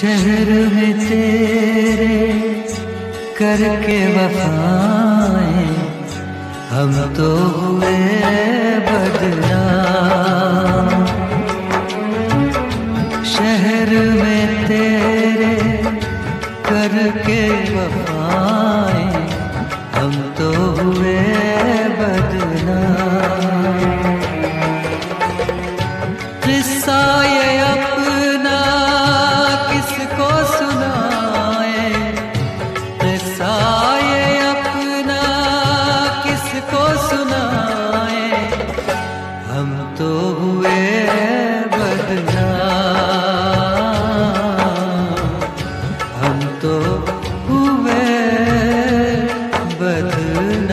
शहर में तेरे करके वफाए। हम तो हुए बदनाम। शहर में तेरे करके वफाए। हम तो हुए बदनाम। किस्सा हुए बदना हम तो हुए बदना।